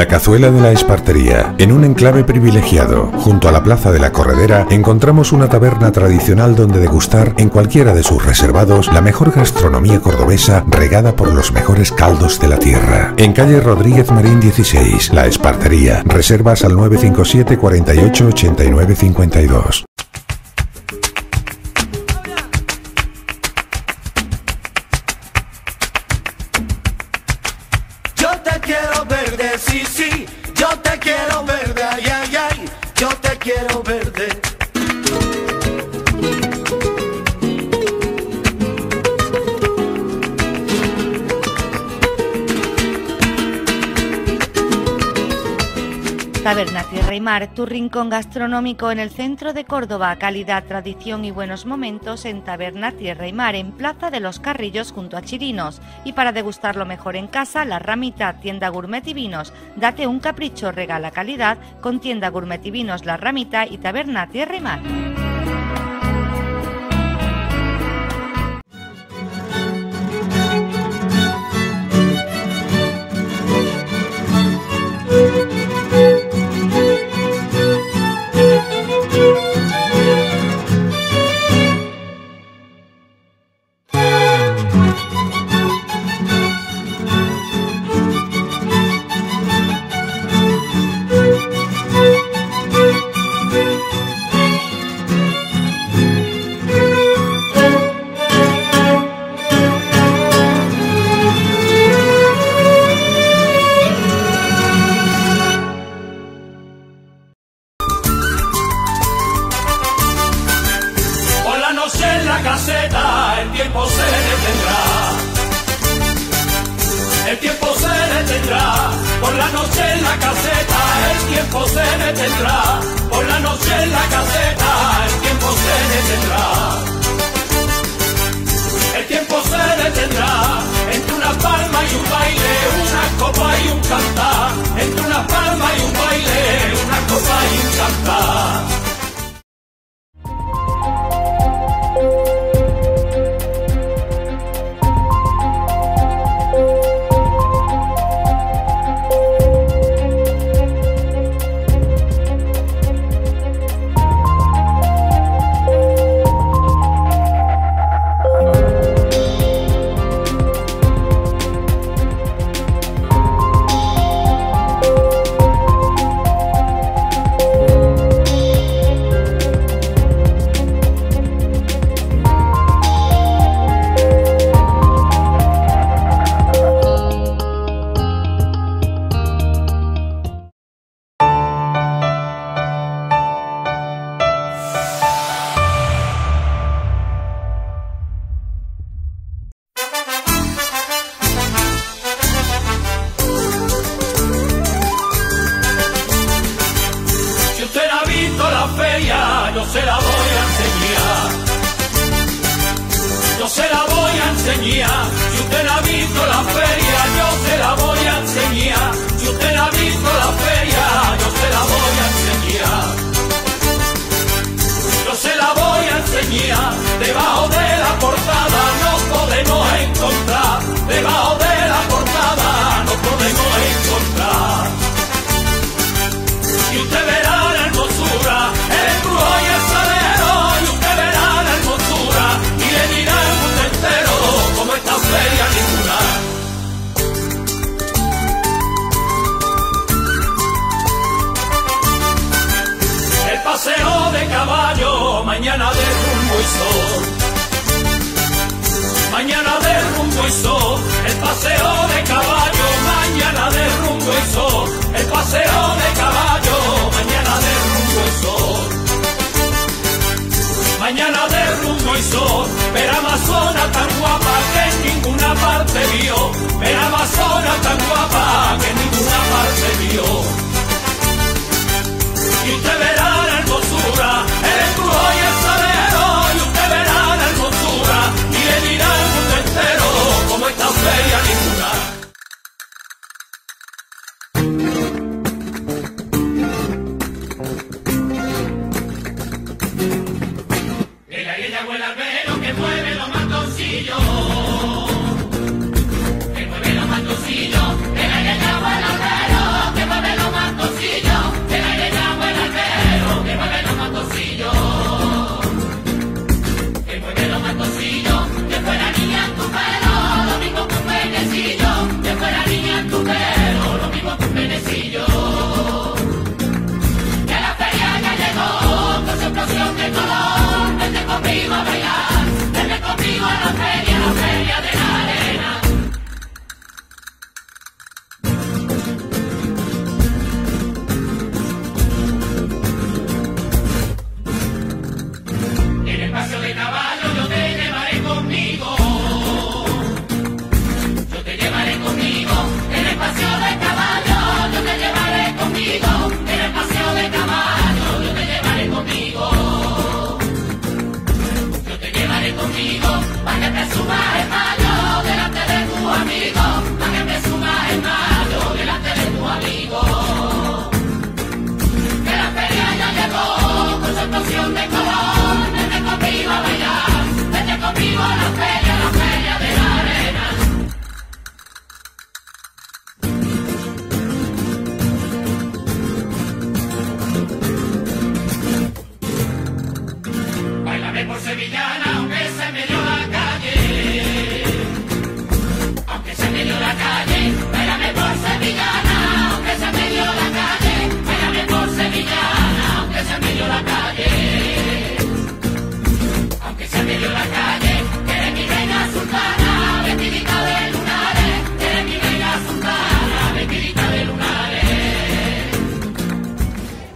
La cazuela de la espartería. En un enclave privilegiado, junto a la plaza de la Corredera, encontramos una taberna tradicional donde degustar en cualquiera de sus reservados la mejor gastronomía cordobesa regada por los mejores caldos de la tierra. En calle Rodríguez Marín 16, La Espartería. Reservas al 957 48 89 52. Taberna Tierra y Mar, tu rincón gastronómico en el centro de Córdoba, calidad, tradición y buenos momentos en Taberna Tierra y Mar, en Plaza de los Carrillos junto a Chirinos. Y para degustarlo mejor en casa, La Ramita, tienda gourmet y vinos. Date un capricho, regala calidad con tienda gourmet y vinos La Ramita y Taberna Tierra y Mar.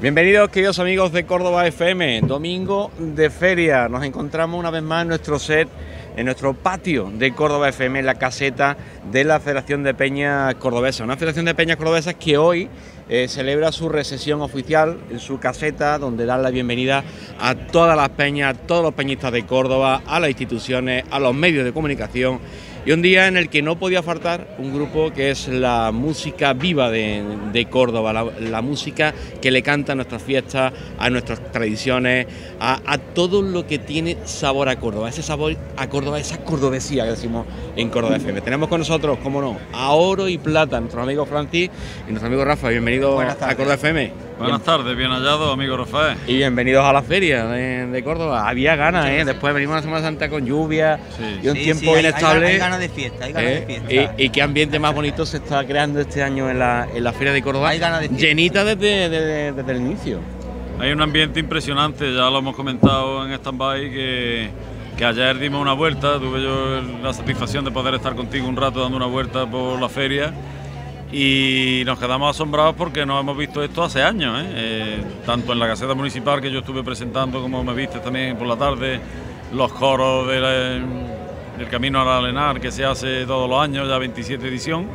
Bienvenidos queridos amigos de Córdoba FM, domingo de feria. Nos encontramos una vez más en nuestro set, en nuestro patio de Córdoba FM, en la caseta de la Federación de Peñas Cordobesas. Una Federación de Peñas Cordobesas que hoy eh, celebra su recesión oficial en su caseta, donde dan la bienvenida a todas las peñas, a todos los peñistas de Córdoba, a las instituciones, a los medios de comunicación y un día en el que no podía faltar un grupo que es la música viva de, de Córdoba, la, la música que le canta a nuestras fiestas, a nuestras tradiciones, a, a todo lo que tiene sabor a Córdoba, ese sabor a Córdoba, esa cordobesía que decimos en Córdoba FM. Tenemos con nosotros, como no, a Oro y Plata, nuestro amigo Francis y nuestro amigo Rafa. Bienvenidos Buenas a. Córdoba FM. Buenas tardes, bien hallado, amigo Rafael. Y bienvenidos a la feria de, de Córdoba. Había ganas, ¿eh? Después venimos a la Semana Santa con lluvia Sí. y un Sí, tiempo sí, hay- hay inestable. ganas- Hay ganas de fiesta, hay ganas ¿eh? de fiesta. y, y qué ambiente más bonito se está creando este año en la, en la Feria de Córdoba. Hay ganas de fiesta. llenita desde, desde- desde el inicio. Hay un ambiente impresionante, ya lo hemos comentado en stand-by, que, que ayer dimos una vuelta, tuve yo la satisfacción de poder estar contigo un rato dando una vuelta por la feria y nos quedamos asombrados porque no hemos visto esto hace años, ¿eh? Eh, tanto en la caseta municipal que yo estuve presentando como me viste también por la tarde, los coros del Camino a la Lenar que se hace todos los años, ya 27 edición.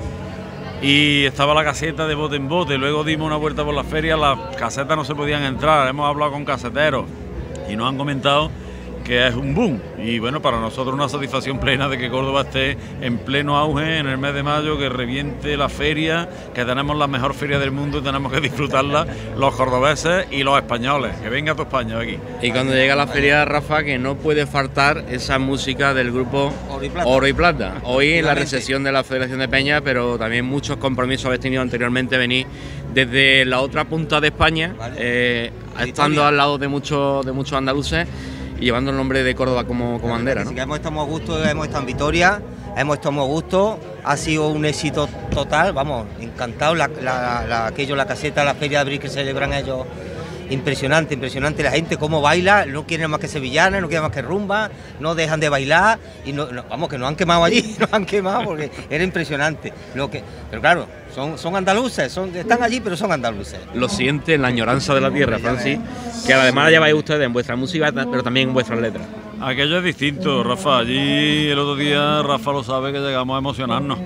y estaba la caseta de bote en bote. Luego dimos una vuelta por la feria, las casetas no se podían entrar. Hemos hablado con caseteros y nos han comentado que es un boom. Y bueno, para nosotros una satisfacción plena de que Córdoba esté en pleno auge en el mes de mayo, que reviente la feria, que tenemos la mejor feria del mundo y tenemos que disfrutarla los cordobeses y los españoles. Que venga tu España aquí. Y cuando llega la feria, Rafa, que no puede faltar esa música del grupo Oro y Plata. Oro y Plata. Hoy en la recesión de la Federación de Peña, pero también muchos compromisos habéis tenido anteriormente, venir desde la otra punta de España, Vale. eh, estando al lado de muchos, de muchos andaluces y llevando el nombre de Córdoba como, como bandera, ¿no? Hemos estado a gusto, hemos estado en Vitoria, hemos estado a gusto, ha sido un éxito total, vamos, encantado, la, la- la- aquello, la caseta, la feria de abril que celebran ellos, impresionante, impresionante, la gente cómo baila, no quieren más que sevillanas, no quieren más que rumba, no dejan de bailar, y no, no- vamos, que nos han quemado allí, nos han quemado porque era impresionante, lo que, pero claro, son, son andaluces, son, están allí pero son andaluces. Lo siente en la añoranza de la tierra, Francis, que además la lleváis ustedes en vuestra música, pero también en vuestras letras. Aquello es distinto, Rafa. Allí el otro día, Rafa lo sabe que llegamos a emocionarnos.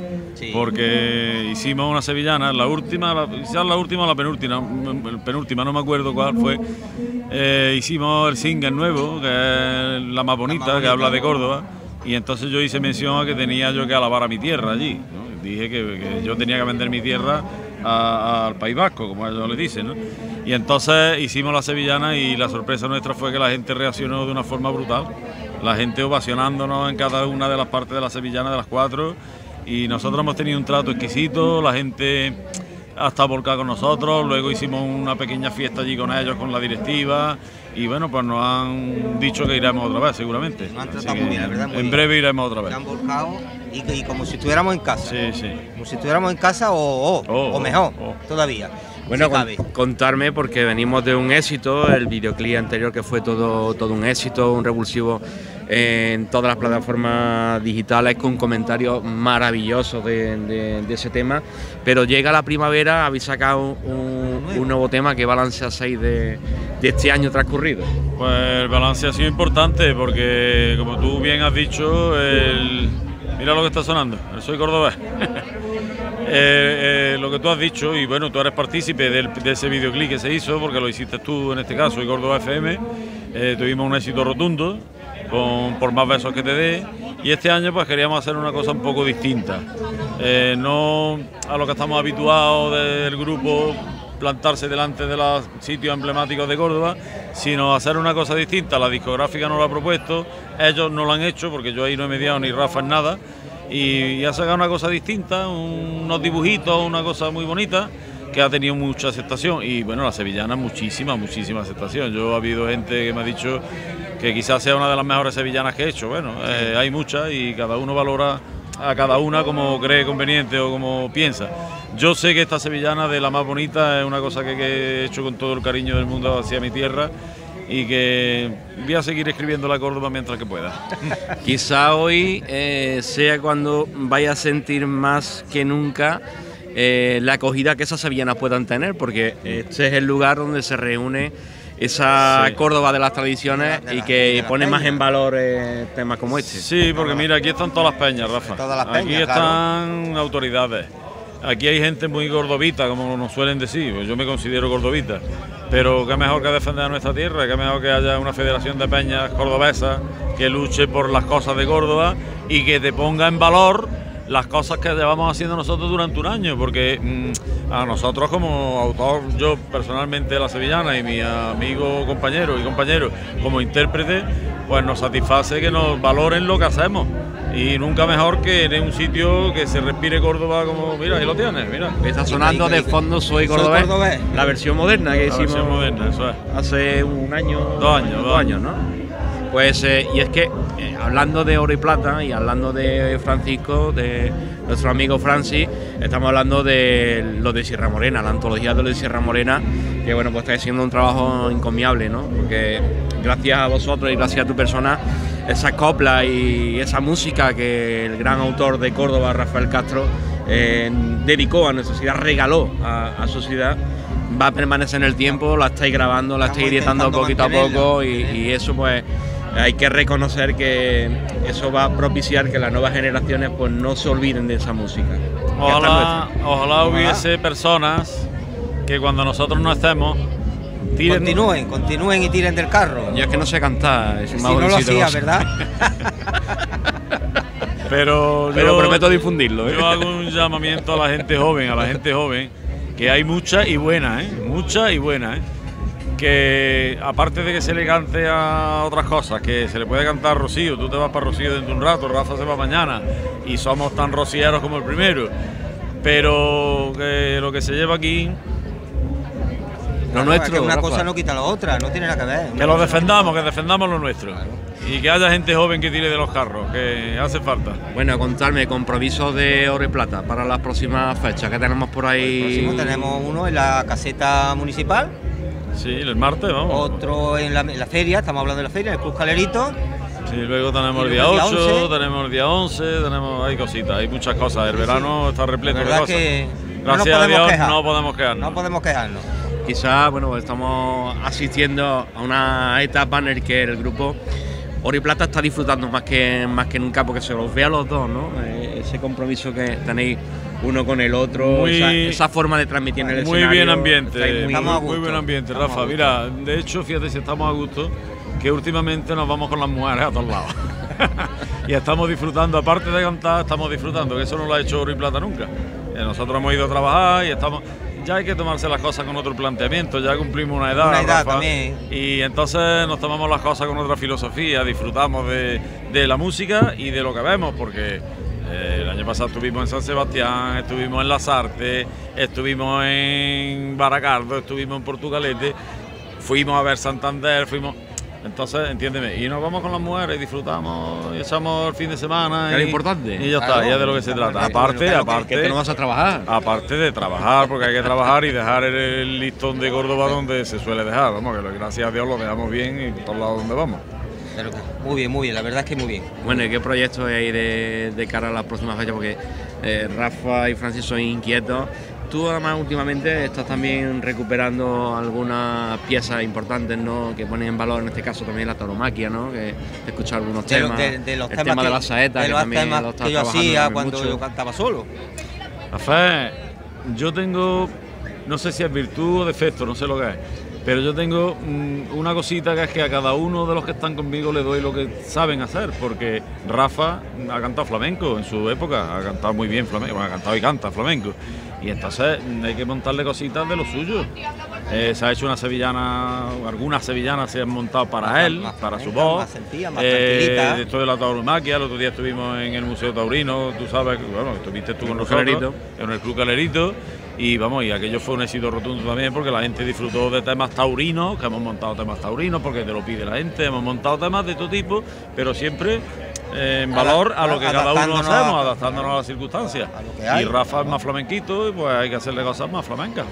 Porque hicimos una sevillana, la última, quizás la última o la penúltima, penúltima, no me acuerdo cuál fue. Eh, hicimos el single nuevo, que es la más bonita, que habla de Córdoba. Y entonces yo hice mención a que tenía yo que alabar a mi tierra allí. Dije que, que yo tenía que vender mi tierra al País Vasco, como ellos le dicen. ¿no? Y entonces hicimos la sevillana y la sorpresa nuestra fue que la gente reaccionó de una forma brutal. La gente ovacionándonos en cada una de las partes de la sevillana, de las cuatro. Y nosotros hemos tenido un trato exquisito, la gente ha estado volcada con nosotros, luego hicimos una pequeña fiesta allí con ellos, con la directiva. Y bueno, pues nos han dicho que iremos otra vez, seguramente. Nos han tratado muy bien, la verdad, muy en bien. breve iremos otra vez. Se han volcado y, como si estuviéramos en casa. Sí, sí. Como si estuviéramos en casa o, o- Oh, o mejor, oh. todavía. Bueno, con- contarme porque venimos de un éxito, el videoclip anterior que fue todo, todo un éxito, un revulsivo en todas las plataformas digitales con comentarios maravillosos de, de- ese tema, pero llega la primavera, habéis sacado un, nuevo tema que balance a 6 de, este año transcurrido. Pues el balance ha sido importante porque, como tú bien has dicho, mira lo que está sonando, el Soy Cordobés. Eh, eh, lo que tú has dicho, y bueno, tú eres partícipe del- de ese videoclip que se hizo, porque lo hiciste tú en este caso, y Córdoba FM. Eh, tuvimos un éxito rotundo, con Por más besos que te dé, y este año pues queríamos hacer una cosa un poco distinta. Eh, no a lo que estamos habituados del grupo, plantarse delante de los sitios emblemáticos de Córdoba, sino hacer una cosa distinta. La discográfica nos lo ha propuesto, ellos no lo han hecho, porque yo ahí no he mediado ni Rafa en nada, y, ha sacado una cosa distinta, un- unos dibujitos, una cosa muy bonita que ha tenido mucha aceptación y bueno, la sevillana muchísima, muchísima aceptación. Yo ha habido gente que me ha dicho que quizás sea una de las mejores sevillanas que he hecho. Bueno, eh, hay muchas y cada uno valora a cada una como cree conveniente o como piensa. Yo sé que esta sevillana de la más bonita es una cosa que, que he hecho con todo el cariño del mundo hacia mi tierra y que voy a seguir escribiendo la Córdoba mientras que pueda. Quizá hoy eh, sea cuando vaya a sentir más que nunca eh, la acogida que esas sevillanas puedan tener, porque este es el lugar donde se reúne esa Sí. Córdoba de las tradiciones De la- de y que la pone más en valor eh, temas como este. Sí, porque mira, aquí están todas las peñas, Rafa. Todas las aquí peñas, están autoridades. Aquí hay gente muy gordovita, como nos suelen decir. Pues yo me considero gordovita. Pero qué mejor que defender a nuestra tierra, qué mejor que haya una federación de peñas cordobesas que luche por las cosas de Córdoba y que te ponga en valor las cosas que llevamos haciendo nosotros durante un año, porque mm, a nosotros como autor, yo personalmente de la sevillana y mi amigo, compañero y compañero como intérprete, pues nos satisface que nos valoren lo que hacemos. Y nunca mejor que en un sitio que se respire Córdoba como, mira, ahí lo tienes, mira. Está sonando de fondo Soy Cordobés. la versión moderna que La hicimos versión moderna, eso es. hace un año, Dos años, dos años. ¿no? Pues, eh, y es que eh, hablando de oro y plata y hablando de Francisco, de nuestro amigo Francis, estamos hablando de lo de Sierra Morena, la antología de lo de Sierra Morena, que bueno, pues está haciendo un trabajo encomiable, ¿no? Porque gracias a vosotros y gracias a tu persona, esa copla y esa música que el gran autor de Córdoba, Rafael Castro, eh, dedicó a nuestra ciudad, regaló a, a su ciudad, va a permanecer en el tiempo, la estáis grabando, la estáis editando poquito a poco y, y eso pues hay que reconocer que eso va a propiciar que las nuevas generaciones pues no se olviden de esa música. Ojalá, ojalá hubiese personas que cuando nosotros no estemos tiren Continúen, continúen y tiren del carro. Yo es que no sé cantar, es si no lo hacía. ¿verdad? Pero, Pero yo, prometo difundirlo. ¿eh? yo hago un llamamiento a la gente joven, a la gente joven, que hay mucha y buena, ¿eh? Mucha y buena, ¿eh? Que aparte de que se le cante a otras cosas, que se le puede cantar a Rocío, tú te vas para Rocío dentro de un rato, Rafa se va mañana y somos tan rocieros como el primero. Pero que lo que se lleva aquí, Lo Claro, nuestro, es que una Rafa. cosa no quita la otra, no tiene nada que ver. que lo defendamos, que defendamos lo nuestro. Y que haya gente joven que tire de los carros, que hace falta. Bueno, contarme compromisos de oro y plata para las próximas fechas que tenemos por ahí. Próximo tenemos uno en la caseta municipal, Sí, el martes, vamos. otro en la, en la feria, estamos hablando de la feria, en el Club Calerito. Sí, luego tenemos el día luego 8, el día 11. tenemos el día 11, tenemos, hay cositas, hay muchas cosas. El Sí, verano está La repleto de cosas. que no nos Gracias a podemos Dios quejar. no podemos quedarnos. No podemos quejarnos. Quizás, bueno, estamos asistiendo a una etapa en la que el grupo Oro y Plata está disfrutando más que, más que nunca porque se los ve a los dos, ¿no? Eh, ese compromiso que tenéis uno con el otro, Muy- esa, esa forma de transmitir en el Muy escenario, bien ambiente, muy, muy- muy buen ambiente, Estamos Rafa. Mira, de hecho, fíjate si estamos a gusto, que últimamente nos vamos con las mujeres a todos lados. y estamos disfrutando, aparte de cantar, estamos disfrutando, que eso no lo ha hecho Oro y Plata nunca. Eh, nosotros hemos ido a trabajar y estamos. Ya hay que tomarse las cosas con otro planteamiento, ya cumplimos una edad. Una edad Rafa, también. Y entonces nos tomamos las cosas con otra filosofía, disfrutamos de, de la música y de lo que vemos, porque eh, el año pasado estuvimos en San Sebastián, estuvimos en Las Artes, estuvimos en Baracardo, estuvimos en Portugalete, fuimos a ver Santander, fuimos... Entonces, entiéndeme, y nos vamos con las mujeres y disfrutamos y echamos el fin de semana. Que y- importante. Y ya está, Claro. ya de lo que se trata. Aparte, claro, aparte... que no vas a trabajar. Aparte de trabajar, porque hay que trabajar y dejar el, el listón de Córdoba donde se suele dejar, vamos, que gracias a Dios lo dejamos bien y por todos lados donde vamos. Pero que- muy bien, muy bien, la verdad es que muy bien. Bueno, ¿y qué proyectos hay de, de cara a las próximas fechas? Porque eh, Rafa y Francis son inquietos. Tú además últimamente estás también recuperando algunas piezas importantes ¿no? que ponen en valor, en este caso también la tauromaquia, ¿no? que he escuchado algunos De, temas, de- de los el temas tema que, de la saeta, de que los también temas lo estás que yo trabajando hacía también cuando mucho. yo cantaba solo. Rafael, yo tengo, no sé si es virtud o defecto, no sé lo que es, pero yo tengo mm, una cosita que es que a cada uno de los que están conmigo le doy lo que saben hacer, porque Rafa ha cantado flamenco en su época, ha cantado muy bien flamenco, bueno, ha cantado y canta flamenco, y entonces mm, hay que montarle cositas de lo suyo. Eh, se ha hecho una sevillana, algunas sevillanas se han montado para Más- él, más para su voz. más sencilla, más Eh, tranquilita. esto de la tauromaquia, el otro día estuvimos en el Museo Taurino, tú sabes, bueno, estuviste tú con Club nosotros, en el Club Calerito, y vamos, y aquello fue un éxito rotundo también porque la gente disfrutó de temas taurinos, que hemos montado temas taurinos porque te lo pide la gente, hemos montado temas de todo tipo, pero siempre en valor a lo que cada uno hacemos, adaptándonos a las circunstancias. a lo que hay. Y Rafa es más flamenquito y pues hay que hacerle cosas más flamencas.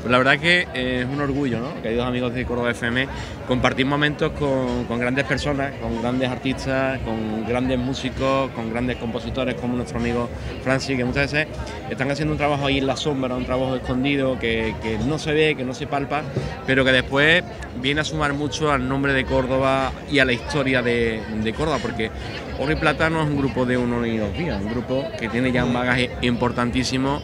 Pues la verdad es que eh, es un orgullo, ¿no? Queridos amigos de Córdoba FM, compartir momentos con, con grandes personas, con grandes artistas, con grandes músicos, con grandes compositores como nuestro amigo Francis, que muchas veces están haciendo un trabajo ahí en la sombra, un trabajo escondido que, que no se ve, que no se palpa, pero que después viene a sumar mucho al nombre de Córdoba y a la historia de, de Córdoba, porque Oro y Plata no es un grupo de uno ni dos días, un grupo que tiene ya un bagaje importantísimo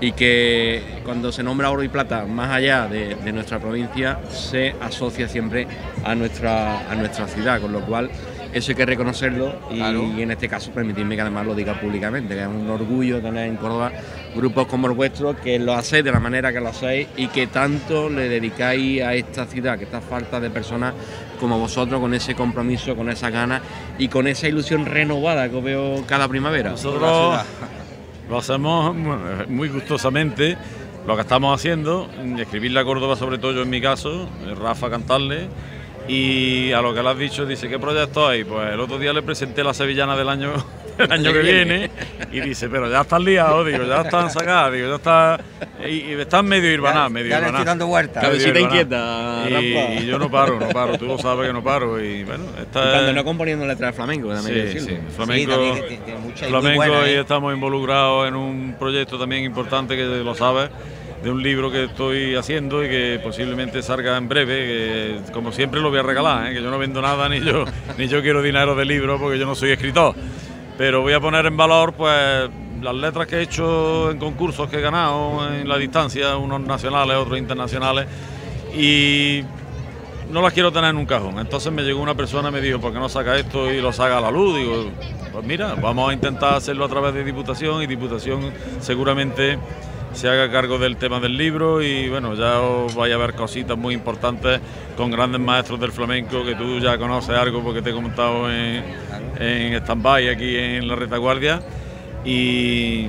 y que cuando se nombra oro y plata más allá de, de nuestra provincia se asocia siempre a nuestra, a nuestra ciudad, con lo cual eso hay que reconocerlo y, Claro. en este caso permitirme que además lo diga públicamente, que es un orgullo tener en Córdoba grupos como el vuestro que lo hacéis de la manera que lo hacéis y que tanto le dedicáis a esta ciudad, que está falta de personas como vosotros con ese compromiso, con esa ganas y con esa ilusión renovada que os veo cada primavera. Nosotros lo hacemos muy gustosamente. Lo que estamos haciendo, escribirle a Córdoba, sobre todo yo en mi caso, Rafa cantarle. Y a lo que le has dicho, dice, ¿qué proyecto hay? Pues el otro día le presenté la sevillana del año, del año que viene y dice, pero ya están liados, digo, ya están sacadas, digo, ya está. Y, y están medio irbaná, medio ya irbaná. dando vueltas. Cabecita inquieta, Y, yo no paro, no paro, tú lo sabes que no paro. Y bueno, esta Y cuando no componiendo letras de flamenco, también Sí, sí, flamenco, también muy flamenco buena, y ¿eh? estamos involucrados en un proyecto también importante que lo sabes, de un libro que estoy haciendo y que posiblemente salga en breve, que como siempre lo voy a regalar, ¿eh? que yo no vendo nada ni yo, ni yo quiero dinero de libro porque yo no soy escritor, pero voy a poner en valor pues las letras que he hecho en concursos que he ganado en la distancia, unos nacionales, otros internacionales, y no las quiero tener en un cajón. Entonces me llegó una persona y me dijo, ¿por qué no saca esto y lo saca a la luz? Digo, pues mira, vamos a intentar hacerlo a través de Diputación y Diputación seguramente se haga cargo del tema del libro y bueno, ya os vaya a ver cositas muy importantes con grandes maestros del flamenco que tú ya conoces algo porque te he comentado en, en stand-by aquí en la retaguardia y,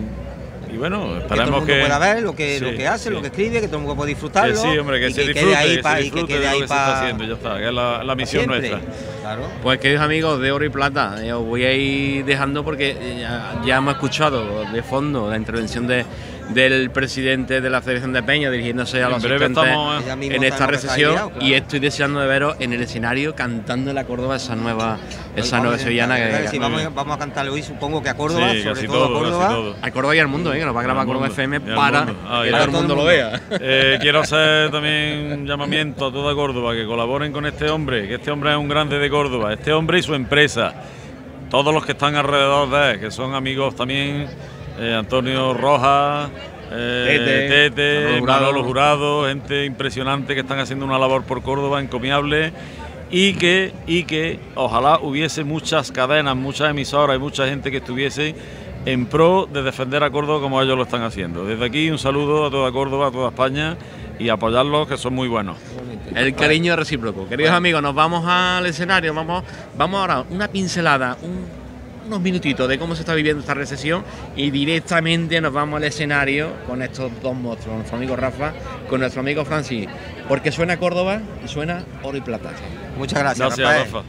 y bueno, que todo el esperemos mundo que... pueda ver lo que, Sí, lo que hace, sí. lo que escribe, que todo el mundo pueda disfrutarlo. Que sí, hombre, que y se quede disfrute, ahí que pa- se y disfrute que quede de lo ahí que se está pa- haciendo, ya está, que es la, la misión siempre. nuestra. Claro. Pues queridos amigos de Oro y Plata, eh, os voy a ir dejando porque eh, ya, ya hemos escuchado de fondo la intervención de, del presidente de la Federación de Peña dirigiéndose a En los asistentes estamos, en esta recesión liado, claro. y estoy deseando de veros en el escenario cantando en la Córdoba esa nueva esa nueva sevillana que, sí, vamos, a cantarle hoy, supongo que a Córdoba, Sí, sobre todo, todo, a Córdoba. todo. a Córdoba y al mundo, ¿eh? que nos va a grabar Córdoba FM para. Ah, que todo el mundo lo vea. Eh, quiero hacer también un llamamiento a toda Córdoba que colaboren con este hombre, que este hombre es un grande de Córdoba, este hombre y su empresa, todos los que están alrededor de él, que son amigos también, eh, Antonio Rojas, eh, Tete, Tete, Manolo Jurado. Manolo Jurado, gente impresionante que están haciendo una labor por Córdoba encomiable y que, y que ojalá hubiese muchas cadenas, muchas emisoras y mucha gente que estuviese en pro de defender a Córdoba como ellos lo están haciendo. Desde aquí un saludo a toda Córdoba, a toda España y apoyarlos que son muy buenos. El cariño recíproco. Queridos amigos, nos vamos al escenario, vamos, vamos ahora una pincelada, un- unos minutitos de cómo se está viviendo esta recesión y directamente nos vamos al escenario con estos dos monstruos, nuestro amigo Rafa, con nuestro amigo Francis, porque suena Córdoba y suena oro y plata. Muchas gracias, Gracias. Rafa.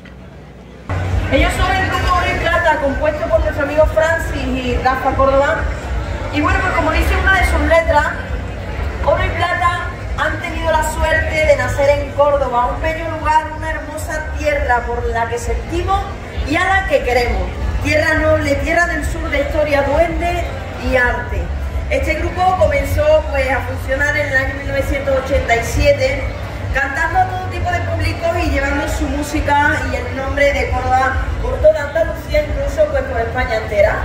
Ellos son el grupo Oro y Plata, compuesto por nuestro amigo Francis y Rafa Córdoba. Y bueno, pues como dice una de sus letras, Oro y Plata han tenido la suerte de nacer en Córdoba, un bello lugar, una hermosa tierra por la que sentimos y a la que queremos. Tierra noble, tierra del sur de historia, duende y arte. Este grupo comenzó pues, a funcionar en el año 1987 cantando a todo tipo de públicos y llevando su música y el nombre de Córdoba por toda Andalucía, incluso pues por España entera.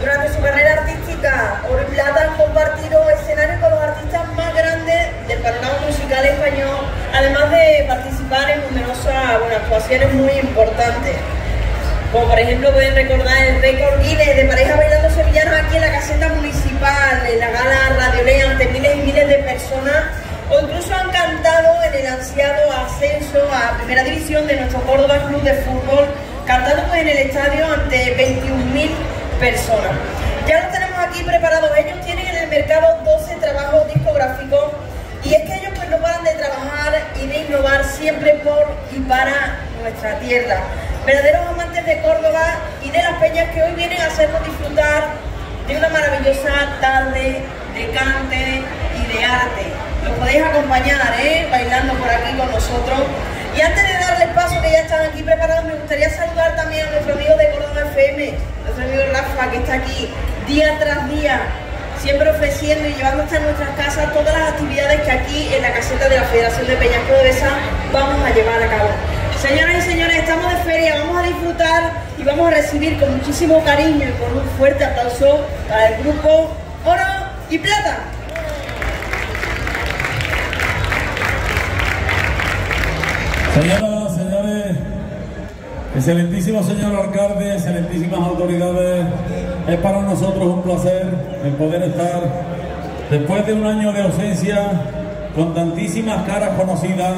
Durante su carrera artística, Plata han compartido escenarios con los artistas más grandes del panorama musical español, además de participar en numerosas actuaciones muy importantes. Como por ejemplo pueden recordar el récord Guinness de pareja bailando sevillanos aquí en la caseta municipal, en la gala Radio Ley ante miles y miles de personas, o incluso han cantado en el ansiado ascenso a primera división de nuestro Córdoba Club de Fútbol, cantando pues en el estadio ante 21.000 personas. Ya los tenemos aquí preparados, ellos tienen en el mercado 12 trabajos discográficos y es que ellos pues no paran de trabajar y de innovar siempre por y para nuestra tierra. Verdaderos amantes de Córdoba y de las peñas que hoy vienen a hacernos disfrutar de una maravillosa tarde de cante y de arte. Los podéis acompañar, ¿eh? Bailando por aquí con nosotros. Y antes de darles paso, que ya están aquí preparados, me gustaría saludar también a nuestro amigo de Córdoba FM, nuestro amigo Rafa, que está aquí día tras día siempre ofreciendo y llevando hasta nuestras casas todas las actividades que aquí en la caseta de la Federación de Peñas Cordobesas vamos a llevar a cabo. Señoras y señores, estamos de feria, vamos a disfrutar y vamos a recibir con muchísimo cariño y con un fuerte aplauso para el grupo Oro y Plata. Señoras, señores, excelentísimo señor alcalde, excelentísimas autoridades, es para nosotros un placer el poder estar después de un año de ausencia con tantísimas caras conocidas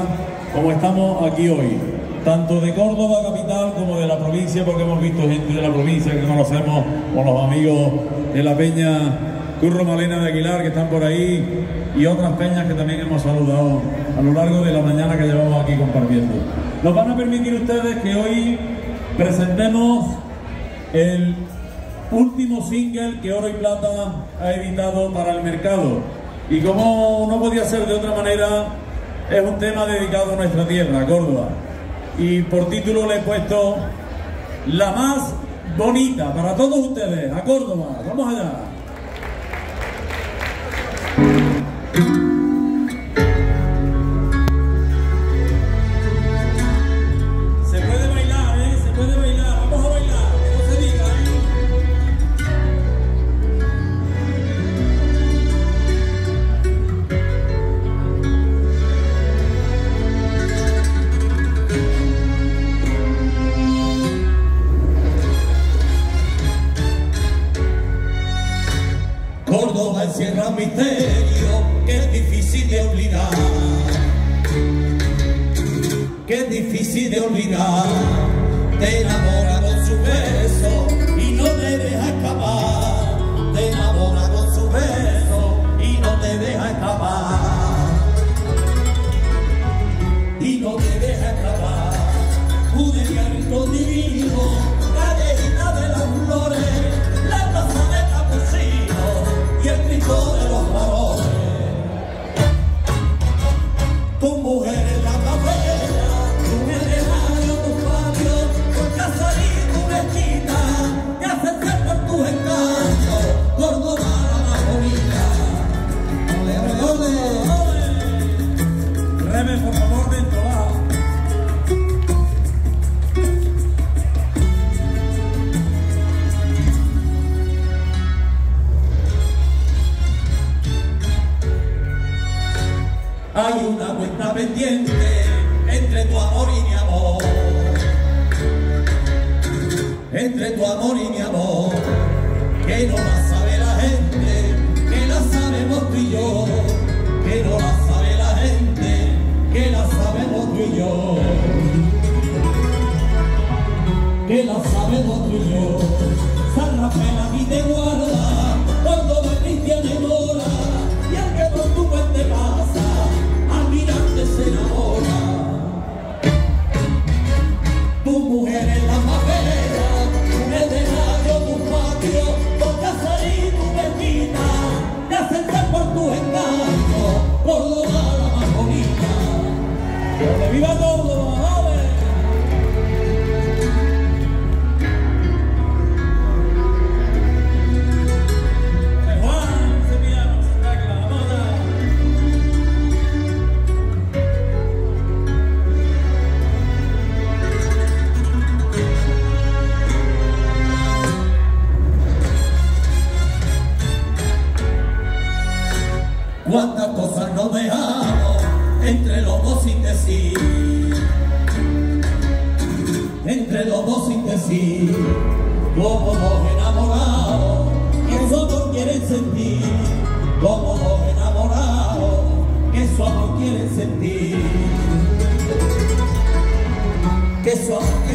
como estamos aquí hoy, tanto de Córdoba capital como de la provincia, porque hemos visto gente de la provincia que conocemos, con los amigos de la peña Curro Malena de Aguilar que están por ahí y otras peñas que también hemos saludado a lo largo de la mañana que llevamos aquí compartiendo. Nos van a permitir ustedes que hoy presentemos el último single que Oro y Plata ha editado para el mercado. Y como no podía ser de otra manera, es un tema dedicado a nuestra tierra, Córdoba. Y por título le he puesto La más bonita para todos ustedes, a Córdoba. Vamos allá. que es difícil de olvidar. Te enamora con su beso y no te deja escapar. Te enamora con su beso y no te deja escapar. Y no te deja escapar. Un encanto divino, la lejita de las flores, la taza de capuchino y el grito de los varones. Con mujer pendiente entre tu amor y mi amor. Entre tu amor y mi amor, que no la sabe la gente, que la sabemos tú y yo, que no la sabe la gente, que la sabemos tú y yo. Que la sabemos tú y yo. San Rafael, aquí te guardo. cuántas cosas nos dejamos entre los dos sin decir. Entre los dos sin decir, como dos enamorados que su amor quieren sentir. Como dos enamorados que su amor quieren sentir. Que su amor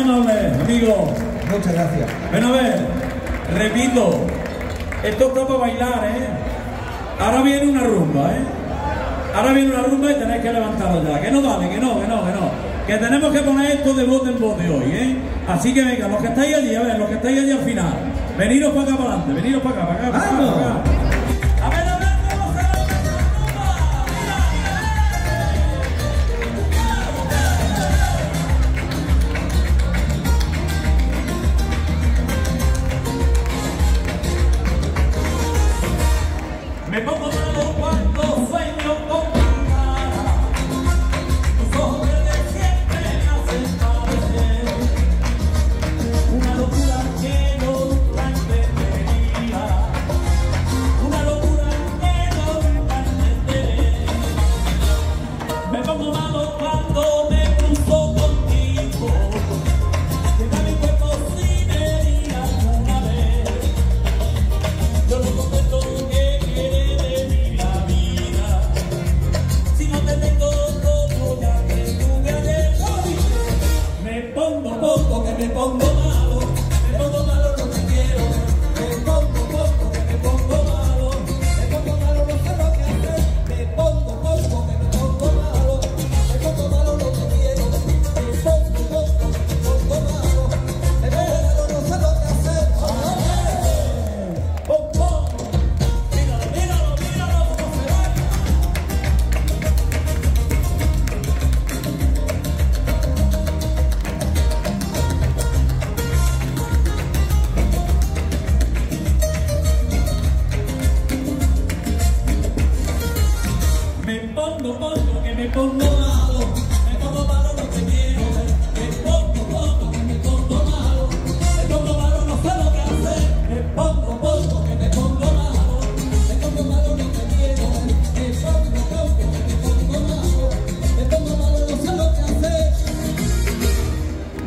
muy amigo. Muchas gracias. Bueno, a ver, repito, esto está para bailar, ¿eh? Ahora viene una rumba, ¿eh? Ahora viene una rumba y tenéis que levantaros ya. Que no vale, que no, que no, que no. Que tenemos que poner esto de bote en bote hoy, ¿eh? Así que venga, los que estáis allí, a ver, los que estáis allí al final. Veniros para acá para adelante, veniros para acá, para acá, para acá. Para acá.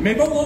Me pongo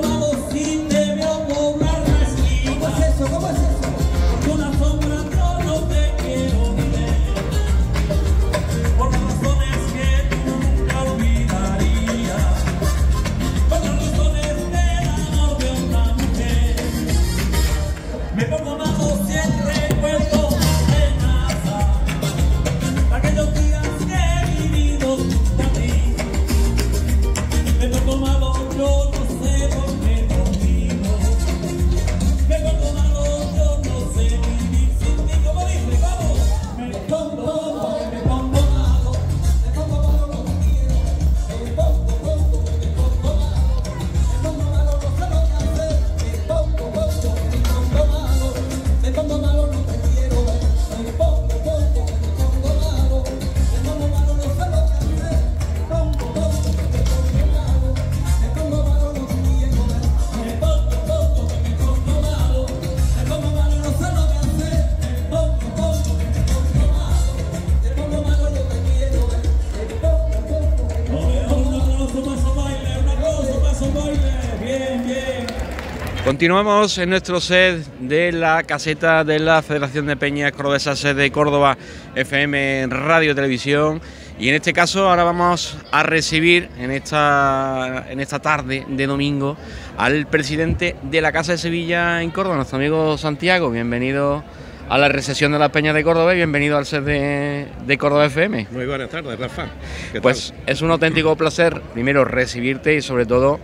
Continuamos en nuestro set de la caseta de la Federación de Peñas Cordobesas sede de Córdoba FM Radio Televisión y en este caso ahora vamos a recibir en esta, en esta tarde de domingo al presidente de la Casa de Sevilla en Córdoba, nuestro amigo Santiago. Bienvenido a la recesión de las Peñas de Córdoba y bienvenido al set de, de Córdoba FM. Muy buenas tardes, Rafa. ¿Qué Pues es un auténtico placer, primero, recibirte y sobre todo,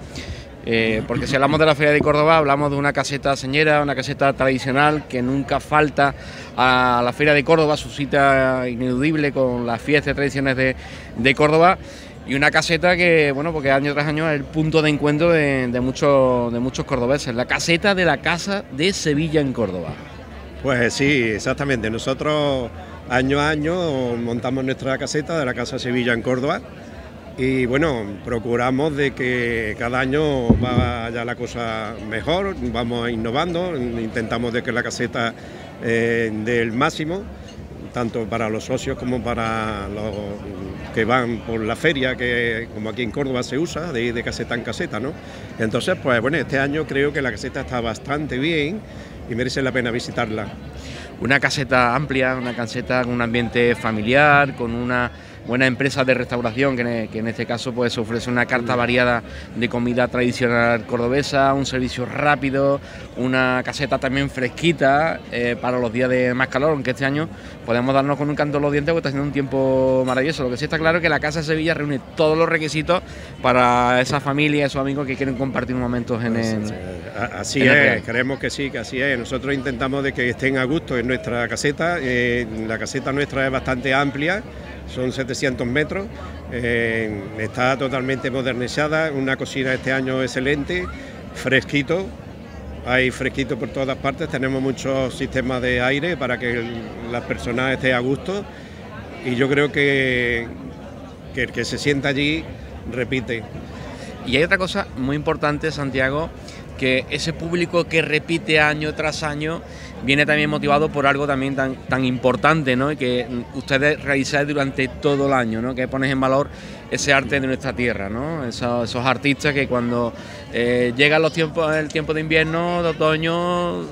eh, porque si hablamos de la Feria de Córdoba, hablamos de una caseta señera, una caseta tradicional que nunca falta a la Feria de Córdoba, su cita ineludible con las fiestas y tradiciones de, de Córdoba. Y una caseta que, bueno, porque año tras año es el punto de encuentro de, de muchos, de cordobeses. La caseta de la Casa de Sevilla en Córdoba. Pues sí, exactamente. Nosotros año a año montamos nuestra caseta de la Casa Sevilla en Córdoba y bueno, procuramos de que cada año vaya la cosa mejor, vamos innovando, intentamos de que la caseta eh, dé el máximo, tanto para los socios como para los que van por la feria, que como aquí en Córdoba se usa, de ir de caseta en caseta, ¿no? Entonces, pues bueno, este año creo que la caseta está bastante bien y merece la pena visitarla. Una caseta amplia, una caseta con un ambiente familiar, con una buena empresa de restauración que en, que en este caso pues ofrece una carta variada de comida tradicional cordobesa, un servicio rápido, una caseta también fresquita eh, para los días de más calor, aunque este año podemos darnos con un canto en los dientes porque está haciendo un tiempo maravilloso. Lo que sí está claro es que la Casa de Sevilla reúne todos los requisitos para esa familia, esos amigos que quieren compartir momentos en el... A- Así en es, creemos que sí, que así es. Nosotros intentamos de que estén a gusto en nuestra caseta. eh, la caseta nuestra es bastante amplia, son 700 metros, eh, está totalmente modernizada, una cocina este año excelente, fresquito. Hay fresquito por todas partes, tenemos muchos sistemas de aire para que las personas estén a gusto y yo creo que, que el que se sienta allí repite. Y hay otra cosa muy importante, Santiago, que ese público que repite año tras año viene también motivado por algo también tan, tan importante, ¿no? Que ustedes realizáis durante todo el año, ¿no? Que pones en valor ese arte de nuestra tierra, ¿no? Esos, esos artistas que cuando eh, llegan los tiempos, el tiempo de invierno, de otoño,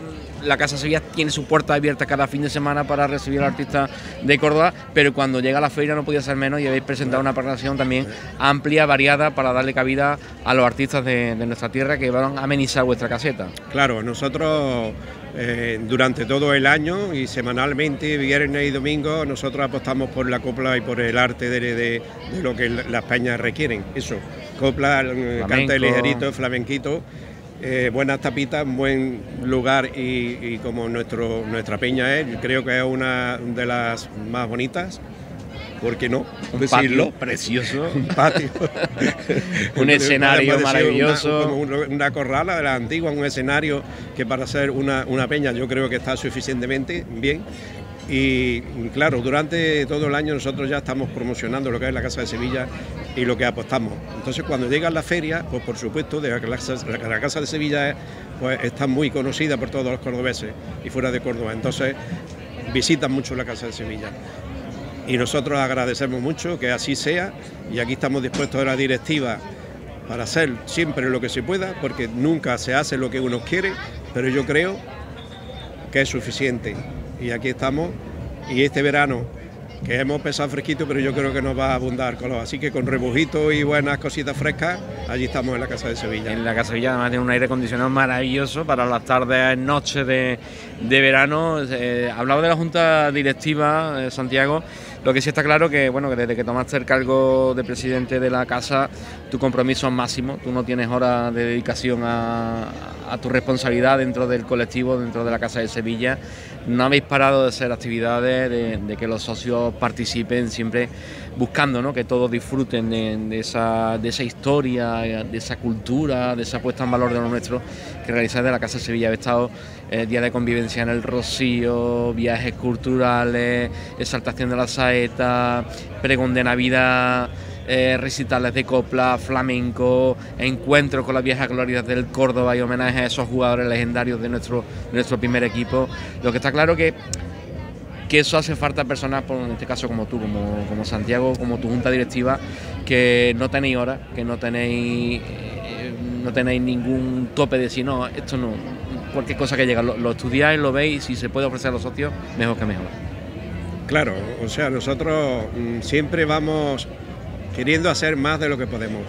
la Casa Sevilla tiene su puerta abierta cada fin de semana para recibir al artista de Córdoba, pero cuando llega la feria no podía ser menos y habéis presentado una programación también amplia, variada, para darle cabida a los artistas de, de nuestra tierra que van a amenizar vuestra caseta. Claro, nosotros eh, durante todo el año y semanalmente, viernes y domingo, nosotros apostamos por la copla y por el arte de, de- de lo que las peñas requieren. Eso, copla, eh, cante ligerito, flamenquito, eh, buenas tapitas, buen lugar y, y como nuestro, nuestra peña es, creo que es una de las más bonitas. ¿Por qué no? Un decirlo? patio precioso. un patio. Un escenario maravilloso. Una, como una corrala de la antigua, un escenario que para ser una, una peña yo creo que está suficientemente bien. Y claro, durante todo el año nosotros ya estamos promocionando lo que es la Casa de Sevilla y lo que apostamos. Entonces cuando llega la feria, pues por supuesto, de la, casa, la Casa de Sevilla es, pues, está muy conocida por todos los cordobeses y fuera de Córdoba. Entonces visitan mucho la Casa de Sevilla y nosotros agradecemos mucho que así sea y aquí estamos dispuestos a la directiva para hacer siempre lo que se pueda, porque nunca se hace lo que uno quiere, pero yo creo que es suficiente. Y aquí estamos, y este verano, que hemos empezado fresquito, pero yo creo que nos va a abundar color. Así que con rebujitos y buenas cositas frescas, allí estamos en la Casa de Sevilla. En la Casa de Sevilla además tiene un aire acondicionado maravilloso para las tardes, noches de, de verano. Eh, hablaba de la Junta Directiva, eh, Santiago. Lo que sí está claro que, bueno, que desde que tomaste el cargo de presidente de la casa, tu compromiso es máximo. Tú no tienes horas de dedicación a, tu responsabilidad dentro del colectivo, dentro de la Casa de Sevilla. No habéis parado de hacer actividades, de, de que los socios participen siempre buscando ¿no? que todos disfruten de, esa, historia, de esa cultura, de esa puesta en valor de lo nuestro que realizáis de la Casa de Sevilla. Habéis estado eh, día de convivencia en el Rocío, viajes culturales, exaltación de la saeta, pregón de Navidad. eh, recitales de copla, flamenco, encuentros con las viejas glorias del Córdoba y homenaje a esos jugadores legendarios de nuestro, nuestro primer equipo. Lo que está claro que que eso hace falta personas, en este caso como tú, como, Santiago, como tu junta directiva, que no tenéis horas, que no tenéis eh, no tenéis ningún tope de decir, no, esto no, cualquier cosa que llega, lo, lo estudiáis, lo veis, si se puede ofrecer a los socios, mejor que mejor. Claro, o sea, nosotros mm, siempre vamos queriendo hacer más de lo que podemos.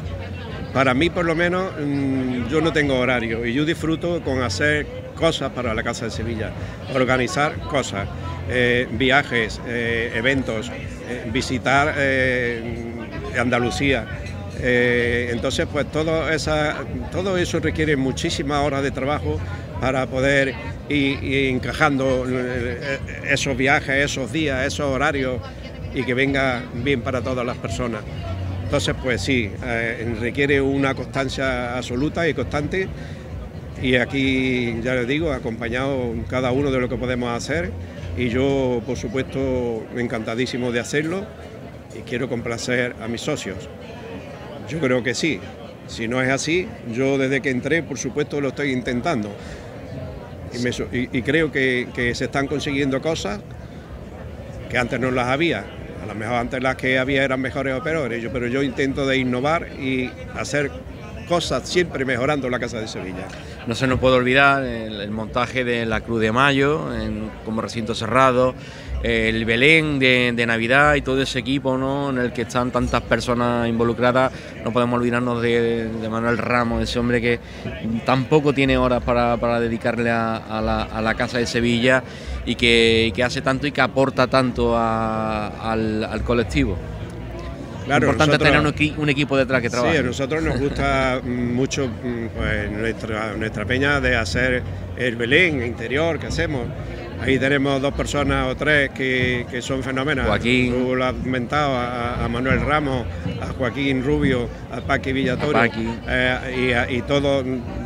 Para mí, por lo menos, mm, yo no tengo horario y yo disfruto con hacer cosas para la Casa de Sevilla, organizar cosas, eh, viajes, eh, eventos, eh, visitar Andalucía. Entonces, pues todo, esa, todo eso requiere muchísimas horas de trabajo para poder ir, encajando esos viajes, esos días, esos horarios y que venga bien para todas las personas. Entonces, pues sí, requiere una constancia absoluta y constante y aquí, ya les digo, acompañado cada uno de lo que podemos hacer y yo, por supuesto, encantadísimo de hacerlo y quiero complacer a mis socios. Yo creo que sí. Si no es así, yo desde que entré, por supuesto, lo estoy intentando. Y, creo que, que se están consiguiendo cosas que antes no las había. A lo mejor antes las que había eran mejores o peores, pero yo intento de innovar y hacer cosas siempre mejorando la Casa de Sevilla. No se nos puede olvidar el, montaje de la Cruz de Mayo en- como recinto cerrado, el Belén de, Navidad y todo ese equipo ¿no? en el que están tantas personas involucradas. No podemos olvidarnos de, Manuel Ramos, ese hombre que tampoco tiene horas para, dedicarle a, la, Casa de Sevilla y que, hace tanto y que aporta tanto al colectivo. Claro, Importante nosotros- tener un, equi- un equipo detrás que trabaje. Sí, a nosotros nos gusta mucho pues, nuestra, nuestra peña de hacer el Belén interior que hacemos. Ahí tenemos dos personas o tres que, que son fenómenos. Joaquín. Tú lo has comentado, a, a Manuel Ramos, a Joaquín Rubio, a Paqui. A Paqui. eh, y, a- y todo.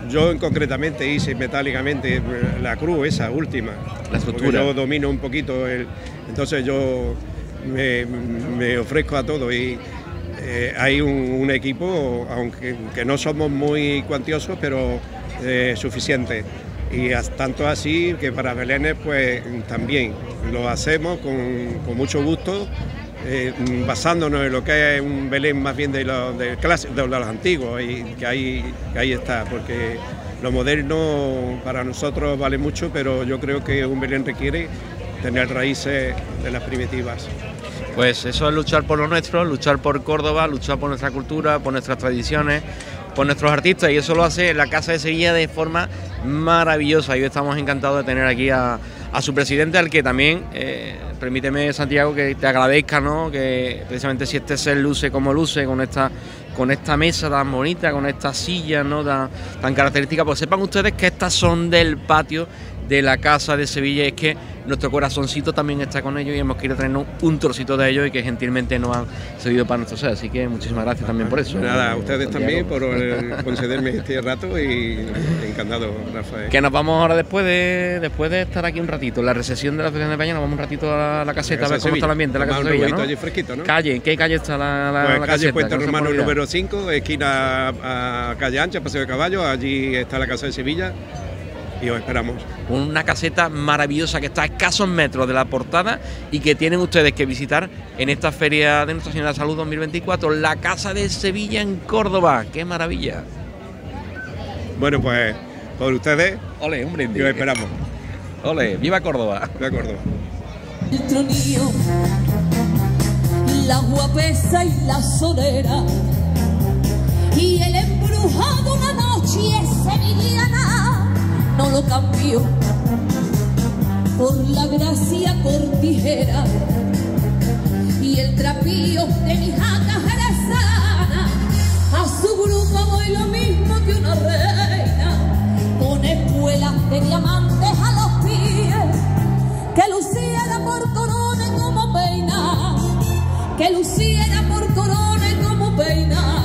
Yo concretamente hice metálicamente la cruz, esa última. La estructura. Yo domino un poquito el. Entonces yo me, ofrezco a todo y eh, hay un, equipo, aunque que no somos muy cuantiosos, pero eh, suficiente. Y tanto así que para Belénes pues también lo hacemos con, con mucho gusto, eh, basándonos en lo que es un Belén más bien de clase- de los antiguos, y que ahí, que ahí está, porque lo moderno para nosotros vale mucho, pero yo creo que un Belén requiere tener raíces de las primitivas. Pues eso es luchar por lo nuestro, luchar por Córdoba, luchar por nuestra cultura, por nuestras tradiciones, por nuestros artistas. Y eso lo hace la Casa de Sevilla de forma maravillosa. Y hoy estamos encantados de tener aquí a, a su presidente al que también, eh, permíteme Santiago que te agradezca, ¿no? que precisamente si este ser luce como luce con esta con esta mesa tan bonita, con estas sillas tan, tan características, pues sepan ustedes que estas son del patio de la Casa de Sevilla es que nuestro corazoncito también está con ellos y hemos querido traernos un trocito de ellos y que gentilmente nos han cedido para nuestro ser. Así que muchísimas gracias también por eso. Nada, a ustedes también por eh, concederme este rato y encantado, Rafael. Que nos vamos ahora después de después de estar aquí un ratito, la recesión de la Asociación de Peña, nos vamos un ratito a la caseta a ver cómo está el ambiente en la casa de Sevilla, ¿no? allí fresquito, ¿no? Calle, ¿en qué calle está la, la, Pues la calle caseta? Se Romano número 5, esquina a calle Ancha, Paseo de Caballo, allí está la Casa de Sevilla. Y os esperamos. Una caseta maravillosa que está a escasos metros de la portada y que tienen ustedes que visitar en esta feria de Nuestra Señora de Salud 2024, la Casa de Sevilla en Córdoba. ¡Qué maravilla! Bueno, pues por ustedes Ole, un brindis. y os esperamos. Ole, viva Córdoba. De acuerdo. el tronío, la guapesa y la solera, y el embrujado una noche sevillana no lo cambió por la gracia cortijera y el trapío de mi jaca jerezana. A su grupo voy lo mismo que una reina, con espuelas de diamantes a los pies que luciera por corona como peina, que luciera por corona como peina,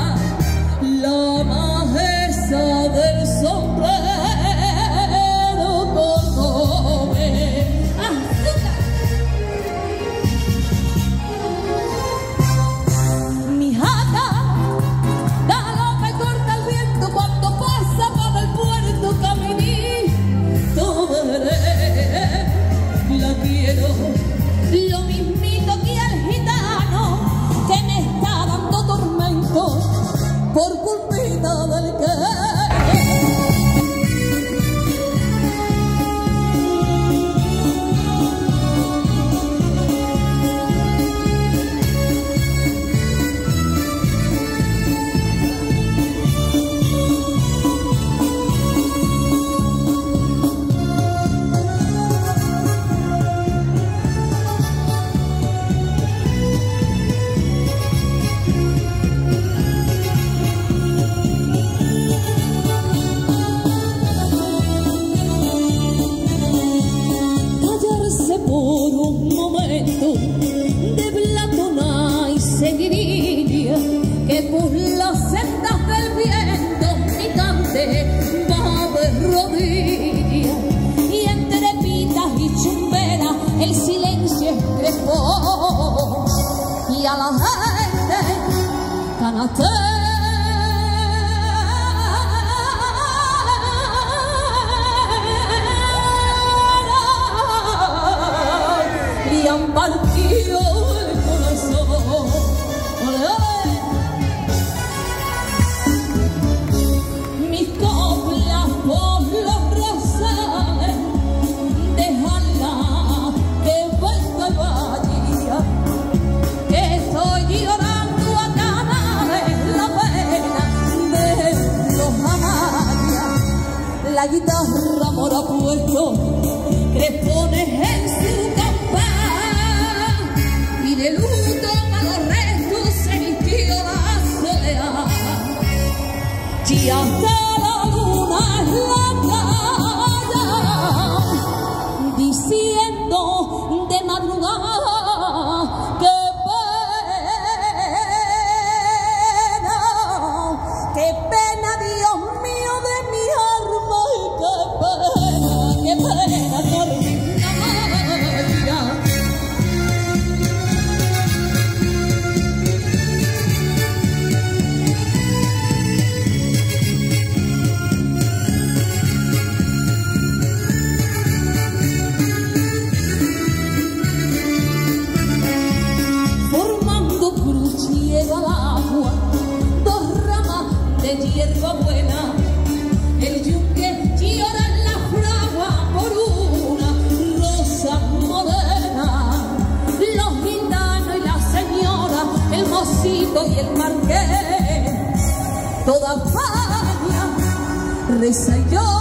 España reza y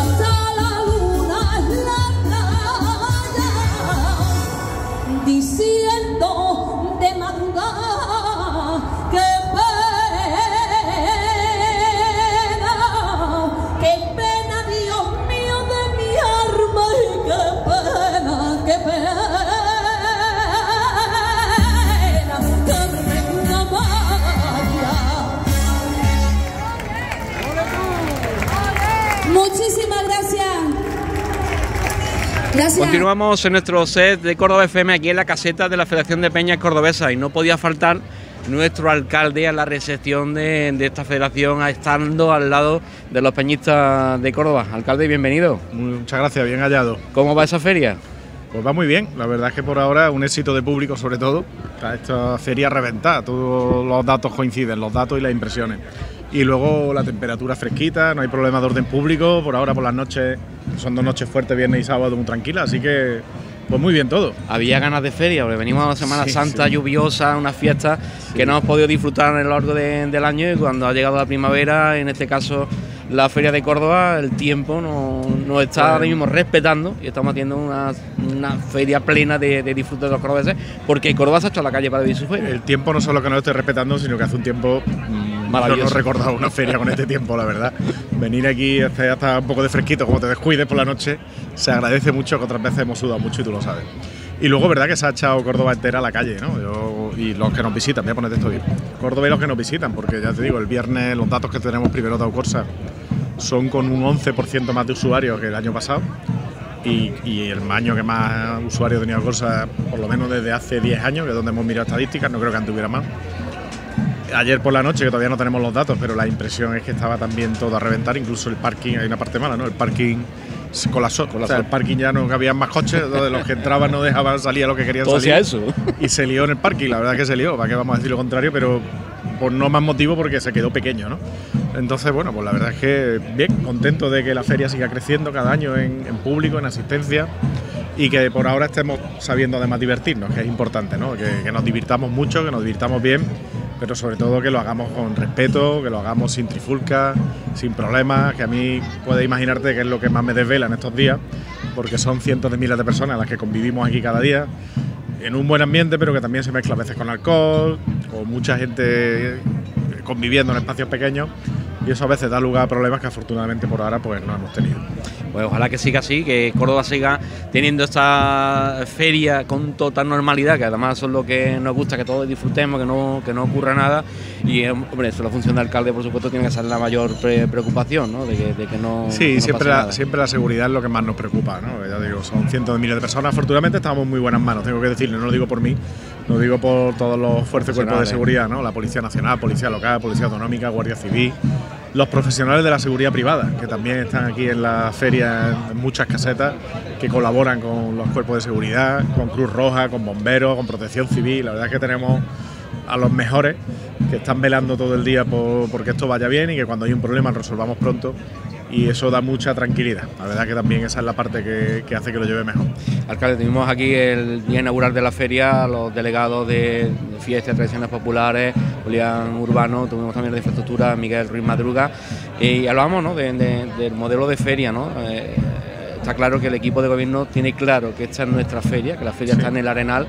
sometimes Continuamos en nuestro set de Córdoba FM aquí en la caseta de la Federación de Peñas Cordobesa y no podía faltar nuestro alcalde a la recepción de, de esta federación estando al lado de los peñistas de Córdoba. Alcalde, bienvenido. Muchas gracias, bien hallado. ¿Cómo va esa feria? Pues va muy bien, la verdad es que por ahora un éxito de público sobre todo. Esta feria reventada, todos los datos coinciden, los datos y las impresiones. Y luego la temperatura fresquita, no hay problema de orden público, por ahora por las noches, son dos noches fuertes, viernes y sábado muy tranquilas, así que pues muy bien todo. Había ganas de feria, porque venimos a una Semana Sí, Santa sí. lluviosa, una fiesta que no hemos podido disfrutar a lo largo de- del año y cuando ha llegado la primavera, en este caso la Feria de Córdoba, el tiempo nos, nos está ahora mismo respetando y estamos haciendo una, una feria plena de, de disfrute de los cordobeses, porque Córdoba se ha hecho a la calle para vivir su feria. El tiempo no solo que no lo estoy respetando, sino que hace un tiempo mm, yo no Maravilloso. he recordado una feria con este tiempo, la verdad. Venir aquí hasta un poco de fresquito, como te descuides por la noche, se agradece mucho, que otras veces hemos sudado mucho y tú lo sabes. Y luego, verdad que se ha echado Córdoba entera a la calle, ¿no? Yo- y los que nos visitan, voy a ponerte esto bien. Córdoba y los que nos visitan, porque ya te digo, el viernes los datos que tenemos primero de Corsa son con un 11% más de usuarios que el año pasado. Y, y el año que más usuarios tenía Corsa, por lo menos desde hace 10 años, que es donde hemos mirado estadísticas, no creo que antes hubiera más. Ayer por la noche, que todavía no tenemos los datos, pero la impresión es que estaba también todo a reventar, incluso el parking, hay una parte mala, ¿no? El parking se colapsó. o sea, el parking ya no cabían más coches, donde los que entraban no dejaban salir a lo que querían Todo salir. sea eso. Y se lió en el parking, la verdad es que se lió, para qué vamos a decir lo contrario, pero por no más motivo porque se quedó pequeño, ¿no? Entonces, bueno, pues la verdad es que bien, contento de que la feria siga creciendo cada año en, en público, en asistencia y que por ahora estemos sabiendo además divertirnos, que es importante, ¿no? Que, que nos divirtamos mucho, que nos divirtamos bien, pero sobre todo que lo hagamos con respeto, que lo hagamos sin trifulcas, sin problemas, que a mí puedes imaginarte que es lo que más me desvela en estos días, porque son cientos de miles de personas las que convivimos aquí cada día en un buen ambiente, pero que también se mezcla a veces con alcohol, o mucha gente conviviendo en espacios pequeños, y eso a veces da lugar a problemas que afortunadamente por ahora pues no hemos tenido. Pues ojalá que siga así, que Córdoba siga teniendo esta feria con total normalidad, que además es lo que nos gusta, que todos disfrutemos, que no, que no ocurra nada. Y eh, hombre, eso la función del alcalde, por supuesto, tiene que ser la mayor pre- preocupación, ¿no? De que, de que no. que Sí, no siempre, pase la, nada. siempre la seguridad es lo que más nos preocupa, ¿no? Ya digo, son cientos de miles de personas. Afortunadamente estamos en muy buenas manos, tengo que decirlo, no lo digo por mí, lo digo por todos los fuertes cuerpos de seguridad, ¿no? La Policía Nacional, Policía Local, Policía Autonómica, Guardia Civil, los profesionales de la seguridad privada, que también están aquí en la feria en muchas casetas, que colaboran con los cuerpos de seguridad, con Cruz Roja, con bomberos, con protección civil. La verdad es que tenemos a los mejores que están velando todo el día por, porque esto vaya bien y que cuando hay un problema lo resolvamos pronto y eso da mucha tranquilidad. La verdad que también esa es la parte que, que hace que lo lleve mejor. Alcalde, tuvimos aquí el día inaugural de la feria, los delegados de, fiestas, tradiciones populares, Julián Urbano, tuvimos también de infraestructura, Miguel Ruiz Madruga, y hablábamos ¿no? de- de- del modelo de feria, ¿no? Eh, está claro que el equipo de gobierno tiene claro que esta es nuestra feria, que la feria está en el Arenal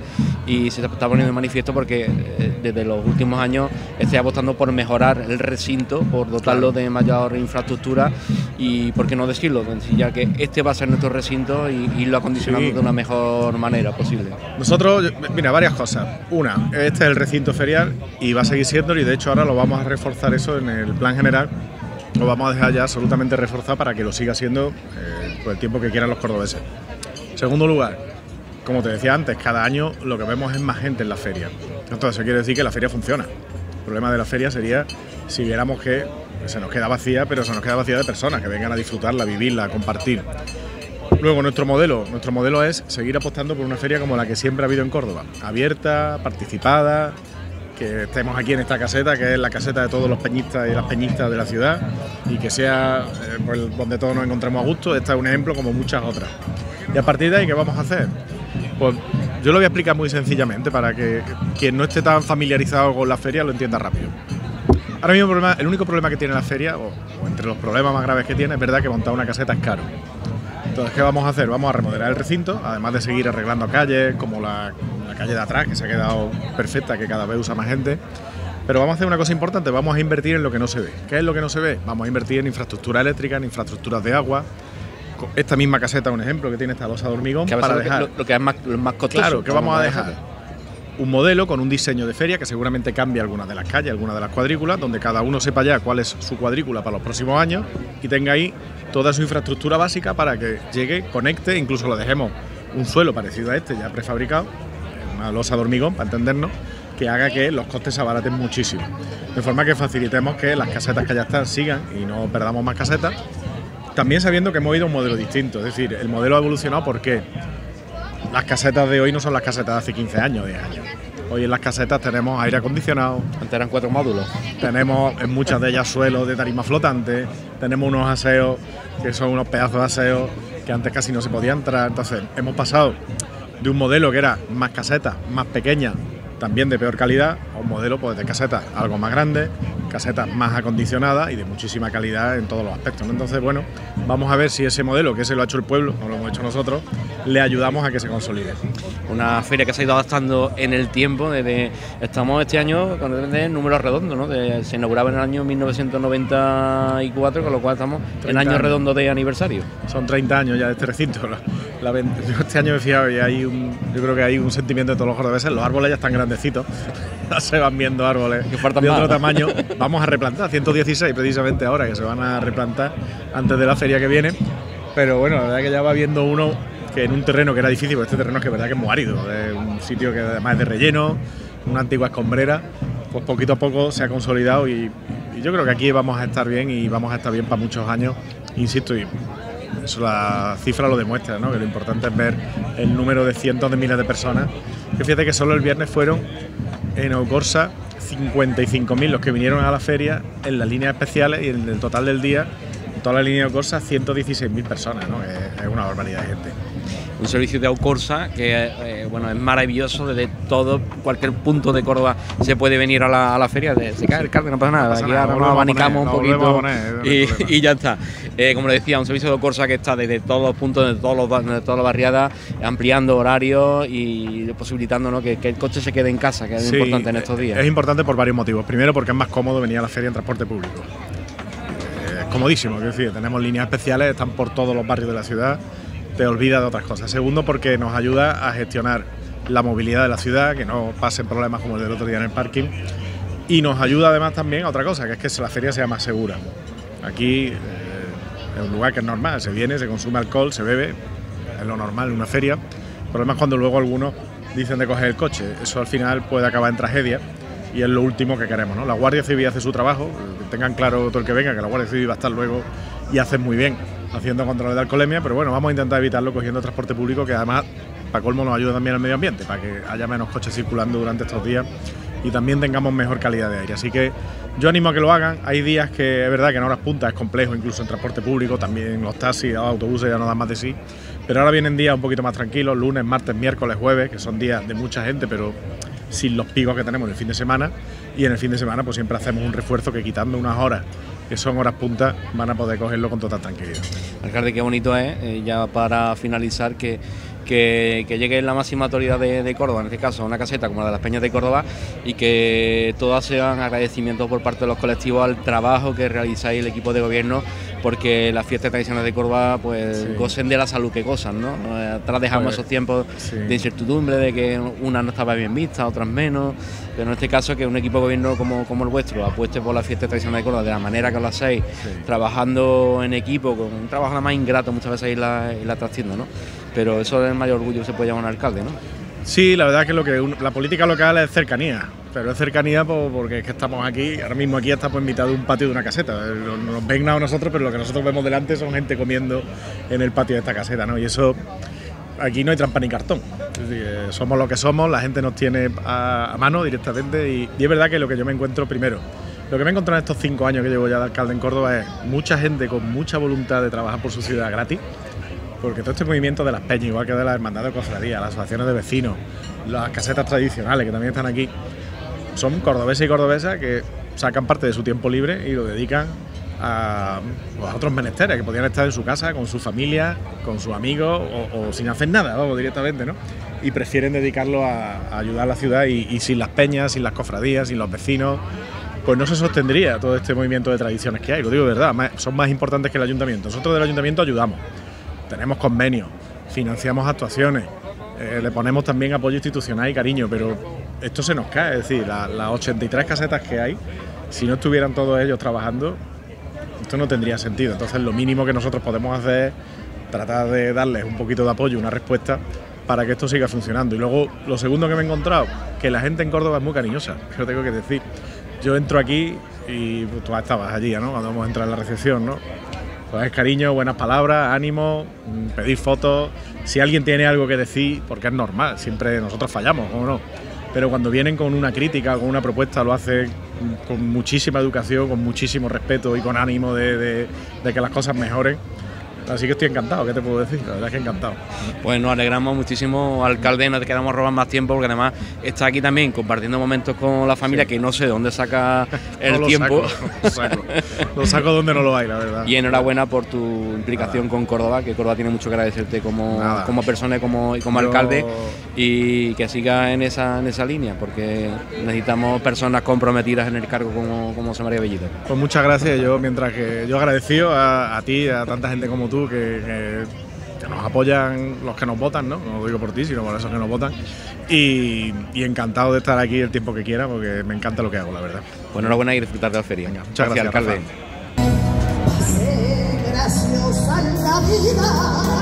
y se está poniendo de manifiesto porque eh, desde los últimos años estoy apostando por mejorar el recinto, por dotarlo de mayor infraestructura y, por qué no decirlo, ya que este va a ser nuestro recinto y irlo acondicionando Sí. de una mejor manera posible. Nosotros, mira, varias cosas. Una, este es el recinto ferial y va a seguir siendo y de hecho ahora lo vamos a reforzar eso en el plan general. Lo vamos a dejar ya absolutamente reforzado para que lo siga siendo eh, por el tiempo que quieran los cordobeses. Segundo lugar, como te decía antes, cada año lo que vemos es más gente en la feria. Entonces eso quiere decir que la feria funciona. El problema de la feria sería si viéramos que se nos queda vacía, pero se nos queda vacía de personas que vengan a disfrutarla, a vivirla, a compartir. Luego nuestro modelo, nuestro modelo es seguir apostando por una feria como la que siempre ha habido en Córdoba, abierta, participada, que estemos aquí en esta caseta, que es la caseta de todos los peñistas y las peñistas de la ciudad, y que sea eh, donde todos nos encontremos a gusto. Este es un ejemplo como muchas otras. Y a partir de ahí, ¿qué vamos a hacer? Pues yo lo voy a explicar muy sencillamente para que quien no esté tan familiarizado con la feria lo entienda rápido. Ahora mismo el único problema que tiene la feria, o, o entre los problemas más graves que tiene, es verdad que montar una caseta es caro. Entonces, ¿qué vamos a hacer? Vamos a remodelar el recinto, además de seguir arreglando calles, como la, la calle de atrás, que se ha quedado perfecta, que cada vez usa más gente. Pero vamos a hacer una cosa importante, vamos a invertir en lo que no se ve. ¿Qué es lo que no se ve? Vamos a invertir en infraestructura eléctrica, en infraestructuras de agua. Esta misma caseta, un ejemplo, que tiene esta losa de hormigón, Que a para dejar lo, lo que es más, lo más costoso. Claro, que vamos a dejar. Un modelo con un diseño de feria que seguramente cambia algunas de las calles, algunas de las cuadrículas, donde cada uno sepa ya cuál es su cuadrícula para los próximos años y tenga ahí toda su infraestructura básica para que llegue, conecte, incluso le dejemos un suelo parecido a este ya prefabricado, una losa de hormigón para entendernos, que haga que los costes se abaraten muchísimo. De forma que facilitemos que las casetas que ya están sigan y no perdamos más casetas. También sabiendo que hemos ido a un modelo distinto, es decir, el modelo ha evolucionado porque las casetas de hoy no son las casetas de hace 15 años, 10 años. Hoy en las casetas tenemos aire acondicionado. Antes eran cuatro módulos. Tenemos en muchas de ellas suelos de tarima flotante. Tenemos unos aseos que son unos pedazos de aseos que antes casi no se podía entrar. Entonces hemos pasado de un modelo que era más caseta, más pequeña, también de peor calidad, un modelo pues, de casetas algo más grande, casetas más acondicionadas y de muchísima calidad en todos los aspectos. ¿no? Entonces, bueno, vamos a ver si ese modelo, que ese lo ha hecho el pueblo, no lo hemos hecho nosotros, le ayudamos a que se consolide. Una feria que se ha ido adaptando en el tiempo. Desde, estamos este año con números redondos, ¿no? De- se inauguraba en el año 1994, con lo cual estamos en 30 año años. redondo de aniversario. Son 30 años ya de este recinto. La- la ven- yo este año me he fijado y hay un, yo creo que hay un sentimiento de todos los cordobeses. Los árboles ya están grandecitos. Se van viendo árboles de faltan otro tamaño. Vamos a replantar 116 precisamente ahora que se van a replantar antes de la feria que viene. Pero bueno, la verdad que ya va viendo uno que en un terreno que era difícil, porque este terreno es que verdad que es muy árido, es un sitio que además es de relleno, una antigua escombrera, pues poquito a poco se ha consolidado y, y yo creo que aquí vamos a estar bien y vamos a estar bien para muchos años, insisto, y eso la cifra lo demuestra, ¿no? que lo importante es ver el número de cientos de miles de personas, que fíjate que solo el viernes fueron en Ocorsa 55.000 los que vinieron a la feria en las líneas especiales y en el total del día, en toda la línea de Ocorsa, 116.000 personas, ¿no? es, es una barbaridad de gente. Un servicio de Aucorsa que eh, bueno, es maravilloso desde todo, cualquier punto de Córdoba se puede venir a la, a la feria. De, se cae el cartel, no pasa nada. Aquí ahora nos abanicamos un poquito poner, y, ya está. Eh, como le decía, un servicio de Aucorsa que está desde todos los puntos, de, todos los, de todas las barriadas, ampliando horarios y posibilitando ¿no? que, que el coche se quede en casa, que es Sí, importante en estos días. Es importante por varios motivos. Primero, porque es más cómodo venir a la feria en transporte público. Eh, Es comodísimo, quiero decir, tenemos líneas especiales, están por todos los barrios de la ciudad, te olvidas de otras cosas. Segundo, porque nos ayuda a gestionar la movilidad de la ciudad, que no pasen problemas como el del otro día en el parking. Y nos ayuda además también a otra cosa, que es que la feria sea más segura. Aquí eh, es un lugar que es normal, se viene, se consume alcohol, se bebe, es lo normal en una feria. El problema es cuando luego algunos dicen de coger el coche. Eso al final puede acabar en tragedia y es lo último que queremos. ¿no? La Guardia Civil hace su trabajo, tengan claro todo el que venga que la Guardia Civil va a estar luego y hace muy bien haciendo controles de alcoholemia, pero bueno, vamos a intentar evitarlo cogiendo transporte público que además, para colmo, nos ayuda también al medio ambiente, para que haya menos coches circulando durante estos días y también tengamos mejor calidad de aire. Así que yo animo a que lo hagan. Hay días que es verdad que en horas puntas es complejo, incluso en transporte público, también los taxis, los autobuses ya no dan más de sí. Pero ahora vienen días un poquito más tranquilos, lunes, martes, miércoles, jueves, que son días de mucha gente, pero sin los picos que tenemos en el fin de semana. Y en el fin de semana pues siempre hacemos un refuerzo que quitando unas horas que son horas puntas van a poder cogerlo con total tranquilidad. Alcalde, qué bonito es, eh, ya para finalizar, que, que, que llegue la máxima autoridad de, de Córdoba, en este caso una caseta como la de las Peñas de Córdoba, y que todas sean agradecimientos por parte de los colectivos al trabajo que realizáis el equipo de gobierno, porque las fiestas tradicionales de Córdoba pues Sí. gocen de la salud que gozan, ¿no? Atrás dejamos Pues, esos tiempos sí. de incertidumbre, de que unas no estaban bien vistas, otras menos, pero en este caso que un equipo de gobierno como, como el vuestro apueste por la fiesta tradicional de Córdoba de la manera que lo hacéis, trabajando en equipo, con un trabajo nada más ingrato muchas veces irla, irla trasciendo, ¿no? Pero eso es el mayor orgullo se puede llamar un alcalde, ¿no? Sí, la verdad que lo que la política local es cercanía, pero es cercanía po- porque es que estamos aquí, ahora mismo aquí estamos en mitad de un patio de una caseta. Eh, no- no Nos ven a nosotros, pero lo que nosotros vemos delante son gente comiendo en el patio de esta caseta, ¿no? Y eso aquí no hay trampa ni cartón. Es eh, somos lo que somos, la gente nos tiene a, a mano directamente y, y es verdad que lo que yo me encuentro primero, lo que me he encontrado en estos cinco años que llevo ya de alcalde en Córdoba es mucha gente con mucha voluntad de trabajar por su ciudad gratis, porque todo este movimiento de las peñas, igual que de las hermandades de cofradía, las asociaciones de vecinos, las casetas tradicionales que también están aquí, son cordobeses y cordobesas que sacan parte de su tiempo libre y lo dedican a, pues, otros menesteres, que podrían estar en su casa, con su familia, con sus amigos o, o sin hacer nada, vamos, directamente, ¿no? Y prefieren dedicarlo a, ayudar a la ciudad y, sin las peñas, sin las cofradías, sin los vecinos, pues no se sostendría todo este movimiento de tradiciones que hay, lo digo de verdad, son más importantes que el ayuntamiento. Nosotros del ayuntamiento ayudamos, tenemos convenios, financiamos actuaciones, eh, le ponemos también apoyo institucional y cariño, pero esto se nos cae, es decir, la- las 83 casetas que hay, si no estuvieran todos ellos trabajando, esto no tendría sentido. Entonces lo mínimo que nosotros podemos hacer es tratar de darles un poquito de apoyo, una respuesta para que esto siga funcionando. Y luego lo segundo que me he encontrado, que la gente en Córdoba es muy cariñosa, lo tengo que decir. Yo entro aquí y pues, tú estabas allí, ¿no? Cuando vamos a entrar en la recepción, ¿no? Es cariño, buenas palabras, ánimo, mm, pedir fotos. Si alguien tiene algo que decir, porque es normal, siempre nosotros fallamos, ¿o no? Pero cuando vienen con una crítica, con una propuesta, lo hacen con muchísima educación, con muchísimo respeto y con ánimo de- de que las cosas mejoren. Así que estoy encantado, ¿qué te puedo decir? La verdad es que encantado. Pues nos alegramos muchísimo, alcalde, no te queramos robar más tiempo porque además está aquí también compartiendo momentos con la familia que no sé de dónde saca el No lo tiempo. saco, lo saco. Lo saco donde no lo hay, la verdad. Y enhorabuena por tu implicación con Córdoba, que Córdoba tiene mucho que agradecerte como, Nada. como persona y como, y como Yo- alcalde y que siga en esa, en esa línea, porque necesitamos personas comprometidas en el cargo como, como José María Bellito. Pues muchas gracias. Yo, mientras que yo agradecido a, a ti, a tanta gente como tú que, que- que nos apoyan, los que nos votan, ¿no? No lo digo por ti, sino por esos que nos votan. Y, y encantado de estar aquí el tiempo que quiera, porque me encanta lo que hago, la verdad. Pues enhorabuena y disfrutar de la feria. muchas gracias, alcalde. Rafa.